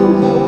Senhor.